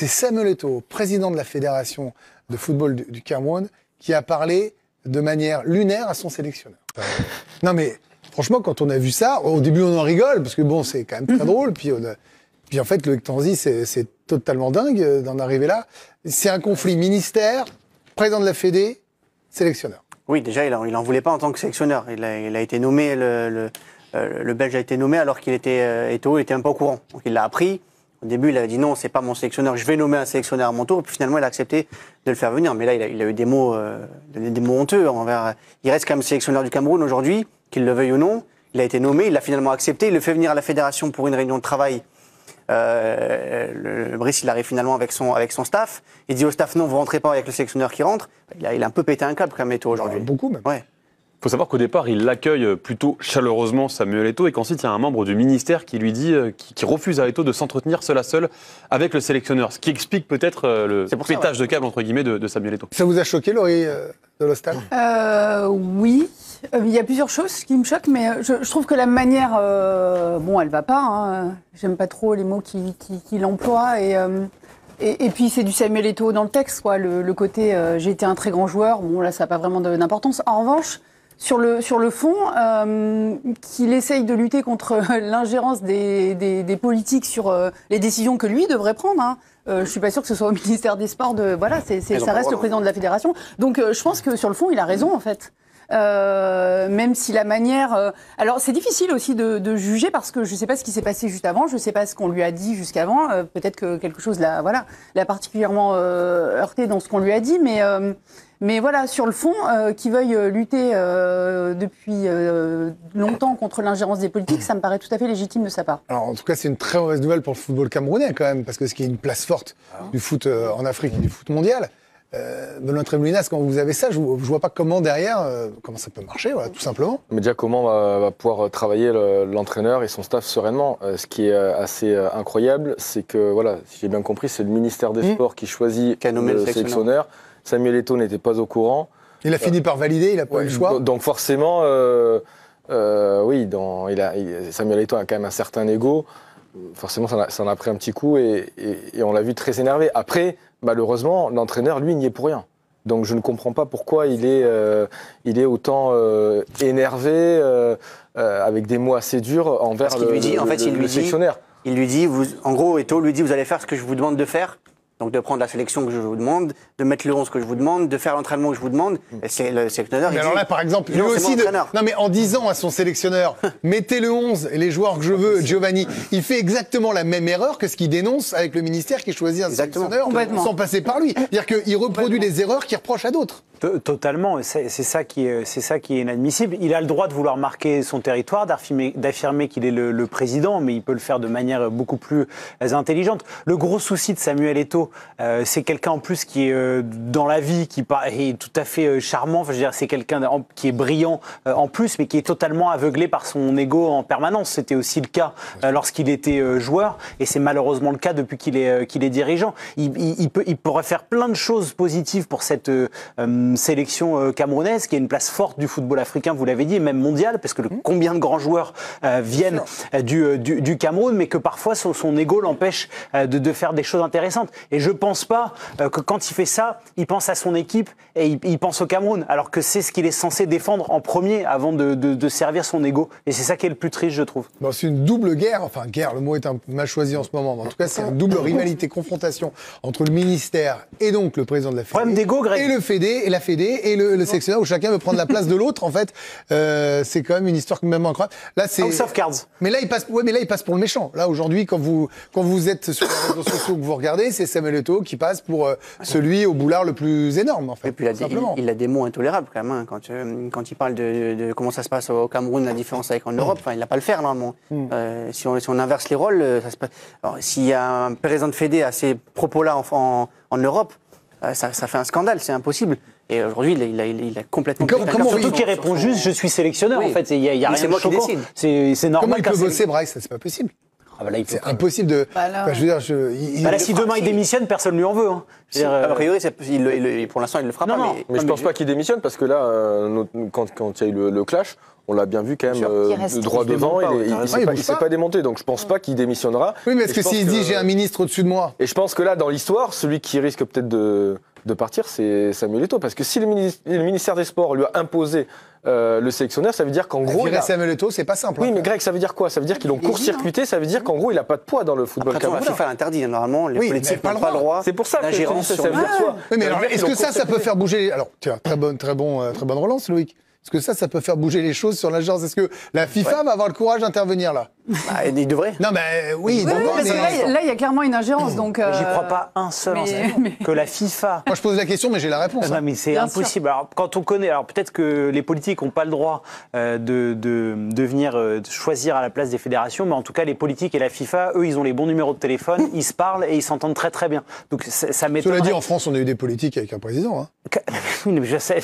c'est Samuel Eto'o, président de la fédération de football du, du Cameroun, qui a parlé de manière lunaire à son sélectionneur. non mais franchement, quand on a vu ça, au début on en rigole parce que bon, c'est quand même très drôle. Puis, on a- puis en fait, le Tanzi, c'est totalement dingue euh, d'en arriver là. C'est un conflit ministère, président de la Fédé, sélectionneur. Oui, déjà, il en, il en voulait pas en tant que sélectionneur. Il a, il a été nommé, le, le, euh, le Belge a été nommé alors qu'il était, euh, Eto'o était un peu au courant. Donc il l'a appris. Au début, il a dit non, c'est pas mon sélectionneur, je vais nommer un sélectionneur à mon tour. Puis finalement, il a accepté de le faire venir. Mais là, il a, il a eu des mots, euh, des, des mots honteux envers. Il reste quand même sélectionneur du Cameroun aujourd'hui, qu'il le veuille ou non. Il a été nommé, il l'a finalement accepté. Il le fait venir à la fédération pour une réunion de travail. Euh, le, le Brice, il arrive finalement avec son, avec son staff. Il dit au staff non, vous rentrez pas avec le sélectionneur qui rentre. Il a, il a un peu pété un câble quand même, Eto'o aujourd'hui. Beaucoup même. Ouais. Il faut savoir qu'au départ, il l'accueille plutôt chaleureusement, Samuel Eto'o, et qu'ensuite, il y a un membre du ministère qui lui dit, euh, qui, qui refuse à Eto'o de s'entretenir seul à seul avec le sélectionneur. Ce qui explique peut-être euh, le ça, pétage de câble, entre guillemets, de, de Samuel Eto'o. Ça vous a choqué, Laurie euh, de l'Ostal Euh, oui, Euh, il y a plusieurs choses qui me choquent, mais euh, je, je trouve que la manière, euh, bon, elle va pas. hein. J'aime pas trop les mots qu'il qui, qu'il emploie et, euh, et et puis c'est du Samuel Eto'o dans le texte, quoi. Le, le côté euh, j'ai été un très grand joueur. Bon, là, ça n'a pas vraiment d'importance. En revanche. Sur le, sur le fond, euh, qu'il essaye de lutter contre l'ingérence des, des, des politiques sur euh, les décisions que lui devrait prendre. Hein. Euh, je suis pas sûre que ce soit au ministère des Sports de voilà, c'est, ça reste le président de la fédération. Donc euh, je pense que sur le fond, il a raison en fait. Euh, même si la manière. euh, alors c'est difficile aussi de, de juger parce que je ne sais pas ce qui s'est passé juste avant, je ne sais pas ce qu'on lui a dit jusqu'avant. Euh, Peut-être que quelque chose l'a voilà l'a particulièrement euh, heurté dans ce qu'on lui a dit, mais. Mais voilà, sur le fond, euh, qui veuille euh, lutter euh, depuis euh, longtemps contre l'ingérence des politiques, ça me paraît tout à fait légitime de sa part. Alors, en tout cas, c'est une très mauvaise nouvelle pour le football camerounais, quand même, parce que ce qui est une place forte du foot euh, en Afrique et du foot mondial. Euh, Benoît Tremoulinas, quand vous avez ça, je, ne vois pas comment derrière, euh, comment ça peut marcher, voilà, tout simplement. Mais déjà, comment va, va pouvoir travailler le- l'entraîneur et son staff sereinement Euh, Ce qui est assez euh, incroyable, c'est que, voilà, si j'ai bien compris, c'est le ministère des Mmh. Sports qui choisit Qui le sélectionneur. sélectionneur. Samuel Eto'o n'était pas au courant. Il a fini par valider, il n'a pas eu le choix. Donc- forcément, euh, euh, oui, dans, il a, il- Samuel Eto'o a quand même un certain ego. Forcément, ça en a, ça en a pris un petit coup et, et- et on l'a vu très énervé. Après, malheureusement, l'entraîneur, lui, n'y est pour rien. Donc je ne comprends pas pourquoi il est, euh, il est autant euh, énervé, euh, euh, avec des mots assez durs envers Parce le, lui dit- en le- fait, il le lui dit- sélectionneur. Il lui dit, vous, en gros, Eto lui dit, vous allez faire ce que je vous demande de faire. Donc de prendre la sélection que je vous demande, de mettre le 11 que je vous demande, de faire l'entraînement que je vous demande. Et c'est le sélectionneur. Mais il alors dit, là, par exemple, lui aussi, de... non mais en disant à son sélectionneur, mettez le 11 et les joueurs que je veux, Giovanni, il fait exactement la même erreur que ce qu'il dénonce avec le ministère qui choisit un Exactement. sélectionneur Complètement. sans passer par lui. C'est-à-dire qu'il reproduit les erreurs qu'il reproche à d'autres. To- Totalement, c'est ça qui est, ça qui est inadmissible. Il a le droit de vouloir marquer son territoire, d'affirmer qu'il est le, le président, mais il peut le faire de manière beaucoup plus euh, intelligente. Le gros souci de Samuel Eto'o, euh, c'est quelqu'un en plus qui est euh, dans la vie, qui est tout à fait euh, charmant. Enfin, c'est quelqu'un qui est brillant euh, en plus, mais qui est totalement aveuglé par son ego en permanence. C'était aussi le cas lorsqu'il était joueur, et c'est malheureusement le cas depuis qu'il est, qu'il est dirigeant. Il, il- peut, il pourrait faire plein de choses positives pour cette sélection euh, camerounaise, qui est une place forte du football africain, vous l'avez dit, et même mondial, parce que le, combien de grands joueurs euh, viennent euh, du, euh, du, du Cameroun, mais que parfois son, son ego l'empêche euh, de, de faire des choses intéressantes. Et je pense pas euh, que quand il fait ça, il pense à son équipe et il, il pense au Cameroun, alors que c'est ce qu'il est censé défendre en premier avant de, de, de servir son ego. Et c'est ça qui est le plus triste, je trouve. Bon, c'est une double guerre, enfin guerre, le mot est un peu mal choisi en ce moment, mais en tout cas c'est une double rivalité, confrontation entre le ministère et donc le président de la Fédé. Problème d'ego, Greg. Et le Fédé, et la Fédé, et le, le où chacun veut prendre la place de l'autre, en fait. Euh, c'est quand même une histoire même incroyable. Là, c'est... House of Cards. Mais là, il passe, ouais, mais là, il passe pour le méchant. Là, aujourd'hui, quand vous, quand vous êtes sur les réseaux sociaux que vous regardez, c'est Samuel Eto'o qui passe pour euh, celui au boulard le plus énorme, en fait. Et puis il a, des, il, il a des mots intolérables quand même. hein, quand, euh, quand il parle de, de comment ça se passe au Cameroun, la différence avec en Europe, enfin, il n'a pas le faire normalement. Euh, si, on, si on inverse les rôles, ça se passe. Alors, s'il y a un président de Fédé à ces propos-là en, en, en Europe, euh, ça, ça fait un scandale, c'est impossible. Et aujourd'hui, il, a- il, a- il a complètement. Mais comment- Surtout qu'il répond sur son- juste, je suis sélectionneur, Oui. en fait. Il y a, y a rien c'est de moi qui choquant. décide. C'est normal Comment il peut bosser, Bryce? Ça, c'est pas possible. Ah bah C'est impossible de. Bah là- Enfin, je veux dire, je, il- il- Bah là, si demain il démissionne, personne lui en veut. hein. Dire, euh, A priori, il il le- pour l'instant, il ne le fera Non, pas. non. mais, Mais je pense pas qu'il démissionne parce que là, euh, quand, quand il y a eu le, le clash, on l'a bien vu quand même, euh, droit devant, il raison. s'est pas, pas. pas démonté. Donc je pense pas qu'il démissionnera. Oui, mais est-ce que s'il dit j'ai un ministre au-dessus de moi? Et je pense que là, dans l'histoire, celui qui risque peut-être de, de partir, c'est Samuel Eto'o. Parce que si le, minis- le ministère des Sports lui a imposé euh, le sélectionneur, ça veut dire qu'en gros. il Virer a- Samuel Eto'o, c'est pas simple. Oui, hein. mais Greg, ça veut dire quoi? Ça veut dire qu'ils l'ont court-circuité, ça veut dire qu'en gros, il n'a pas de poids dans le football Après, la. FIFA l'interdit. hein, Normalement, les Oui, politiques n'ont pas le droit. C'est pour ça que sur ça veut le- dire quoi? Oui, mais alors, est-ce que ça, ça peut faire bouger? Alors, tiens, très bonne, très bon, euh, très bonne relance, Loïc. Est-ce que ça, ça peut faire bouger les choses sur l'agence Est-ce que la FIFA va avoir le courage d'intervenir là? Bah, il devrait. Non, mais oui, Oui, d'accord, parce que mais- là, là, il y a clairement une ingérence. Donc, mais J'y euh, crois pas un seul mais- mais- Que la FIFA. Moi, je pose la question, mais j'ai la réponse. Non, hein. mais c'est impossible. Alors, quand on connaît, alors peut-être que les politiques n'ont pas le droit euh, de, de, de venir euh, choisir à la place des fédérations, mais en tout cas, les politiques et la FIFA, eux, ils ont les bons numéros de téléphone, ils se parlent et ils s'entendent très très bien. Donc, ça, m'étonne. Cela dit, en France, on a eu des politiques avec un président hein, Oui, mais je sais.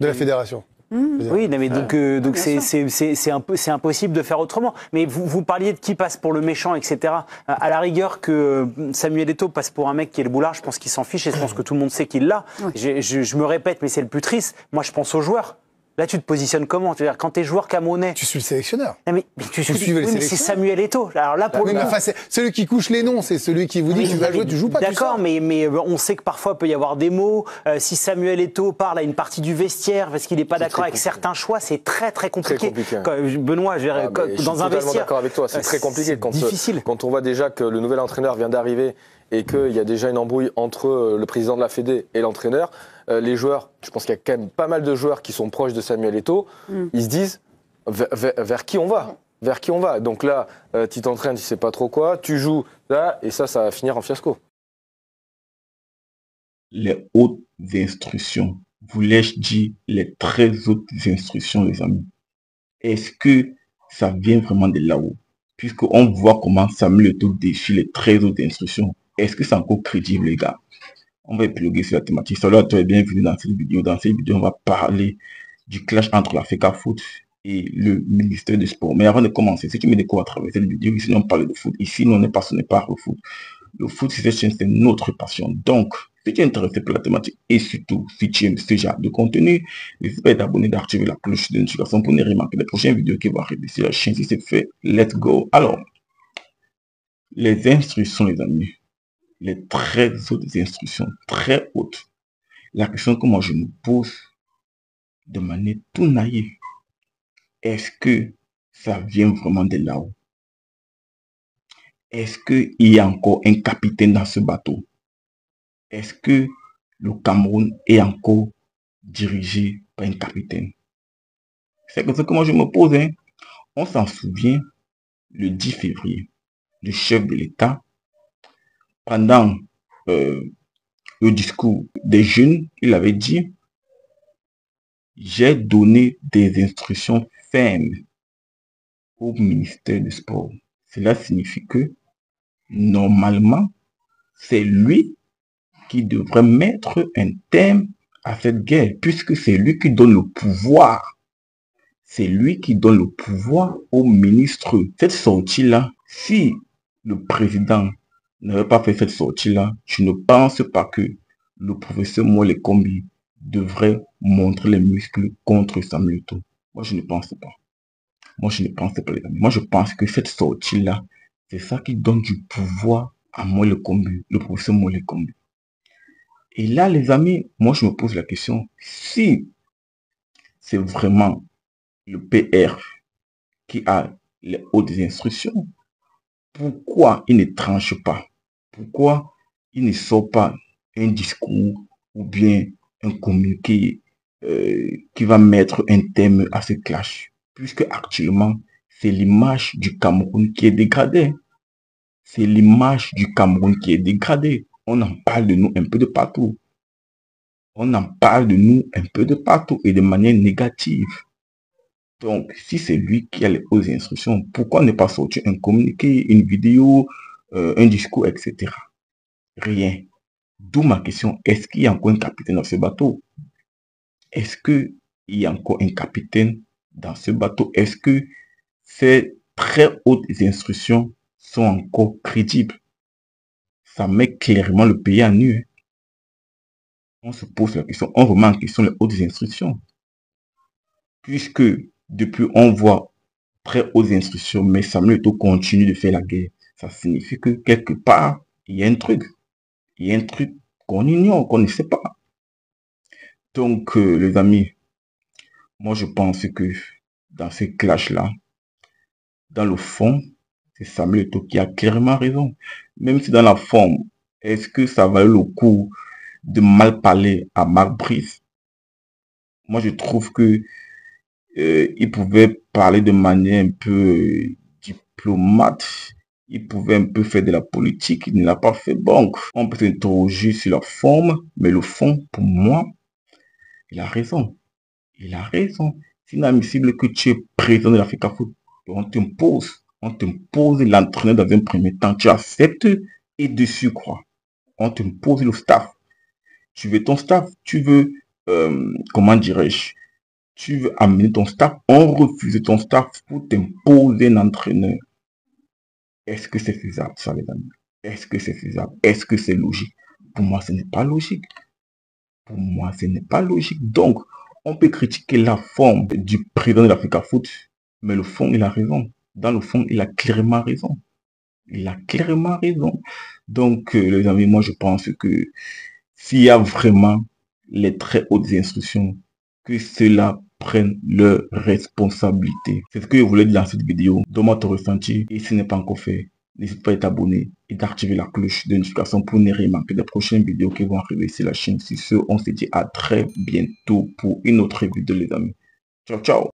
de la fédération. Oui, non, mais donc euh, donc bien c'est c'est c'est c'est un peu c'est impossible de faire autrement. Mais vous vous parliez de qui passe pour le méchant, etc. À la rigueur que euh, Samuel Eto'o passe pour un mec qui est le boulard, je pense qu'il s'en fiche et je pense que tout le monde sait qu'il l'a. Oui. Je, je- je me répète, mais c'est le plus triste. Moi, je pense aux joueurs. Là, tu te positionnes comment? C'est-à-dire quand t'es joueur camerounais. Tu suis le sélectionneur. Non, mais, mais tu les oui, mais c'est Samuel Eto'o. Alors là, pour Oui, le mais coup- enfin, c'est celui qui couche les noms, c'est celui qui vous dit tu vas mais- jouer, tu joues pas. D'accord, mais, mais euh, on sait que parfois il peut y avoir des mots. Euh, si Samuel Eto'o parle à une partie du vestiaire parce qu'il n'est pas d'accord avec certains choix, c'est très très compliqué. compliqué. Quand- Benoît, je Ah, quand- je suis dans un totalement vestiaire, d'accord avec toi, c'est euh, très compliqué c'est quand, difficile. quand on voit déjà que le nouvel entraîneur vient d'arriver et qu'il y a déjà une embrouille entre le président de la Fédé et l'entraîneur. Euh, les joueurs, je pense qu'il y a quand même pas mal de joueurs qui sont proches de Samuel Eto'o, Mm. ils se disent vers, vers- vers qui on va? Vers qui on va? Donc là, euh, tu t'entraînes, tu sais pas trop quoi, tu joues là, et ça, ça va finir en fiasco. les hautes instructions. Voulais-je dire les très hautes instructions, les amis? Est-ce que ça vient vraiment de là-haut? Puisqu'on voit comment Samuel Eto'o défie les très hautes instructions. Est-ce que c'est encore crédible, les gars? On va épiloguer sur la thématique. Salut à toi et bienvenue dans cette vidéo. Dans cette vidéo, on va parler du clash entre la FECA Foot et le ministère des Sports. Mais avant de commencer, ce qui me découvre à travers cette vidéo, ici, on parle de foot. Ici, nous, on est passionné par le foot. Le foot, c'est notre passion. Donc, si tu es intéressé par la thématique et surtout si tu aimes ce genre de contenu, n'hésite pas à t'abonner, d'activer la cloche de notification pour ne rien manquer des prochaines vidéos qui vont arriver sur la chaîne. Si c'est fait, let's go. Alors, les instructions, les amis, les très hautes instructions, très hautes. La question que moi je me pose de manière tout naïve, est-ce que ça vient vraiment de là-haut? Est-ce qu'il y a encore un capitaine dans ce bateau? Est-ce que le Cameroun est encore dirigé par un capitaine? C'est que ce que moi je me pose. hein. On s'en souvient, le 10 février, le chef de l'État, pendant euh, le discours des jeunes, il avait dit, j'ai donné des instructions fermes au ministère du Sport. Cela signifie que, normalement, c'est lui qui devrait mettre un terme à cette guerre, puisque c'est lui qui donne le pouvoir. C'est lui qui donne le pouvoir au ministre. Cette sortie-là, si le président n'avait pas fait cette sortie-là, je ne pense pas que le professeur Moelle Combi devrait montrer les muscles contre Samuel. Moi, je ne pense pas. Moi, je ne pense pas, les amis. Moi, je pense que cette sortie-là, c'est ça qui donne du pouvoir à Moelle Combi, le professeur Moelle Combi. Et là, les amis, moi, je me pose la question, si c'est vraiment le PR qui a les hautes instructions, pourquoi il ne tranche pas? Pourquoi il ne sort pas un discours ou bien un communiqué euh, qui va mettre un thème à ce clash Puisque actuellement, c'est l'image du Cameroun qui est dégradée. C'est l'image du Cameroun qui est dégradée. On en parle de nous un peu de partout. On en parle de nous un peu de partout et de manière négative. Donc, si c'est lui qui a les hautes instructions, pourquoi ne pas sortir un communiqué, une vidéo, euh, un discours, etc. Rien. D'où ma question, est-ce qu'il y a encore un capitaine dans ce bateau? Est-ce qu'il y a encore un capitaine dans ce bateau? Est-ce que ces très hautes instructions sont encore crédibles? Ça met clairement le pays à nu. Hein. On se pose la question, on remet en question les hautes instructions. Puisque depuis on voit très hautes instructions, mais Samuel Eto'o continue de faire la guerre. Ça signifie que quelque part, il y a un truc. Il y a un truc qu'on ignore, qu'on ne sait pas. Donc, euh, les amis, moi je pense que dans ce clash-là, dans le fond, c'est Samuel Eto'o qui a clairement raison. Même si dans la forme, est-ce que ça valait le coup de mal parler à Marc Moi, je trouve que euh, il pouvait parler de manière un peu euh, diplomate. Il pouvait un peu faire de la politique. Il ne l'a pas fait. Bon, on peut s'interroger sur la forme, mais le fond, pour moi, il a raison. Il a raison. C'est inadmissible que tu es président de l'Afrique Foot. On t'impose. On t'impose l'entraîneur dans un premier temps. Tu acceptes et dessus quoi. On t'impose le staff. Tu veux ton staff. Tu veux, euh, comment dirais-je, tu veux amener ton staff. On refuse ton staff pour t'imposer un entraîneur. Est-ce que c'est faisable, ça, les amis? Est-ce que c'est faisable? Est-ce que c'est logique? Pour moi, ce n'est pas logique. Pour moi, ce n'est pas logique. Donc, on peut critiquer la forme du président de l'Africa Foot, mais le fond, il a raison. Dans le fond, il a clairement raison. Il a clairement raison. Donc, euh, les amis, moi, je pense que s'il y a vraiment les très hautes instructions, que cela prenne leur responsabilité. C'est ce que je voulais dire dans cette vidéo. Donne-moi ton ressenti. Et si ce n'est pas encore fait, N'hésite pas à t'abonner et d'activer la cloche de notification pour ne rien manquer des prochaines vidéos qui vont arriver sur la chaîne. Si ce, on se dit à très bientôt pour une autre vidéo les amis. Ciao, ciao